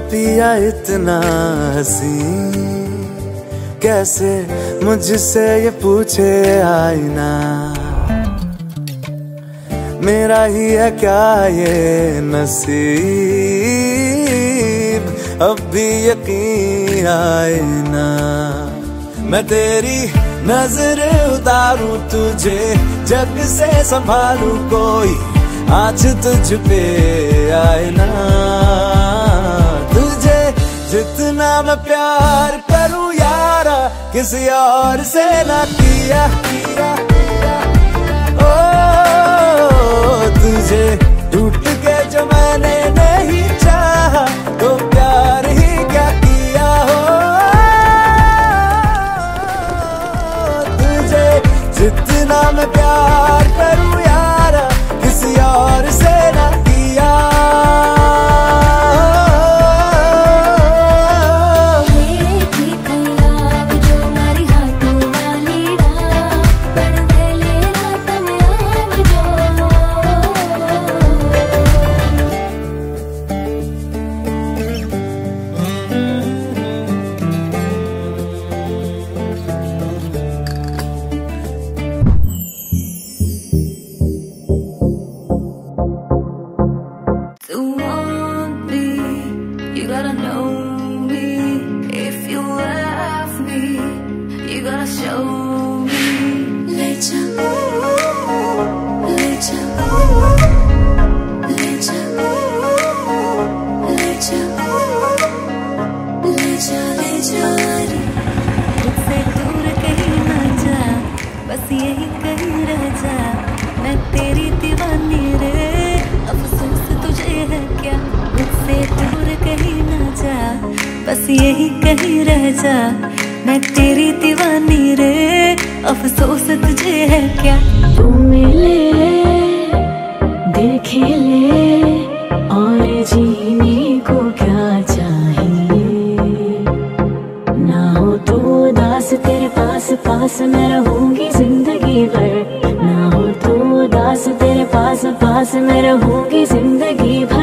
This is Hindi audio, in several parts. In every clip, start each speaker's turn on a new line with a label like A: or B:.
A: पिया इतना हसी कैसे मुझसे ये पूछे आईना? मेरा ही है क्या ये नसीब? अब भी यकीन आए ना मैं तेरी नज़र उतारू तुझे, जग से संभालू कोई। आज तुझ पे आए ना जितना मैं प्यार करूँ यारा, किसी और से ना किया किया ओ, तुझे टूट के जो मैंने नहीं
B: यही कहीं रह जा। मैं तेरी दीवानी रे, अफसोस तुझे है क्या?
C: तू मिले, देखे ले, और जीने को क्या चाहिए? ना हो तो उदास, तेरे पास पास मैं रहूँगी ज़िंदगी भर। ना हो तो उदास, तेरे पास पास मैं रहूँगी ज़िंदगी भर।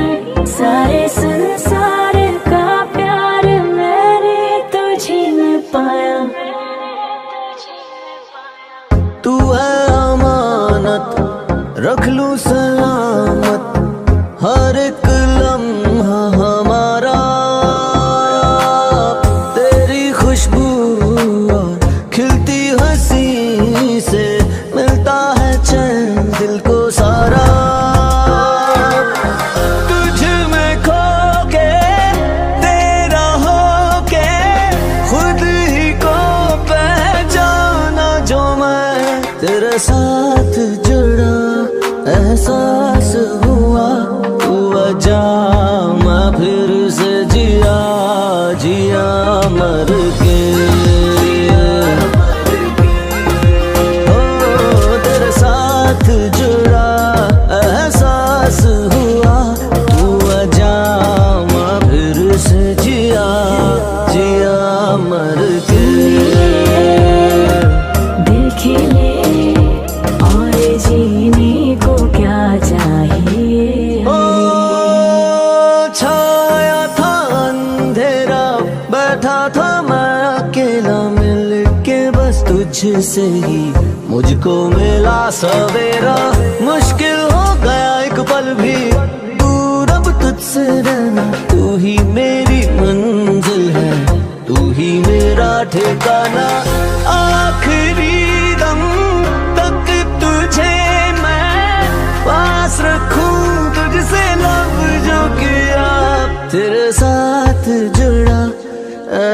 A: साथ जुड़ा एहसास बैठा था मैं अकेला मिल के बस तुझसे ही मुझको मिला सवेरा। मुश्किल हो गया, एक पल भी। दूर अब तुझसे रहना, तू ही मेरी मंजिल है, तू ही मेरा ठिकाना।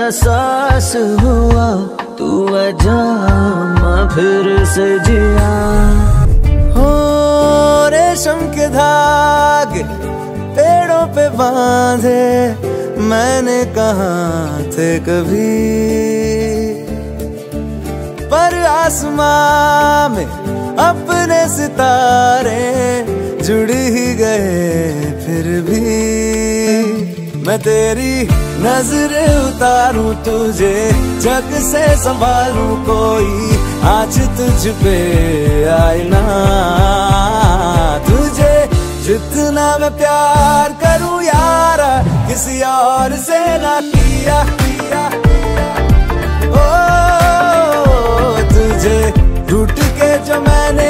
A: एहसास हुआ, तू अजामा फिर से जिया। हो रेशम के धाग, पेड़ों पे बांधे, मैंने कहा थे कभी। पर आसमां में अपने सितारे जुड़ ही गए फिर भी। मैं तेरी नज़रें उतारू तुझे जग से संभालू कोई। आज तुझ पे आईना तुझे जितना मैं प्यार करूँ यार किसी और से ना किया, किया, ओ तुझे टूट के जो मैंने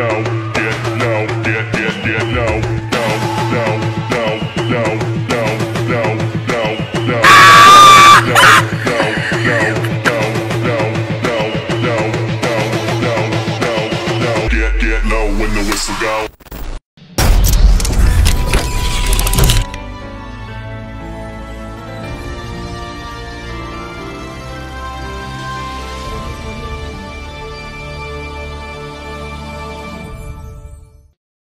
D: no. minutes go.